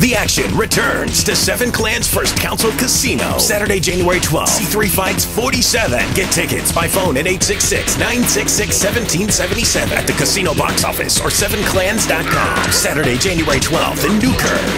The action returns to Seven Clans First Council Casino. Saturday, January 12th. C3 Fights 47. Get tickets by phone at 866-966-1777 at the casino box office or sevenclans.com. Saturday, January 12th in Newkirk.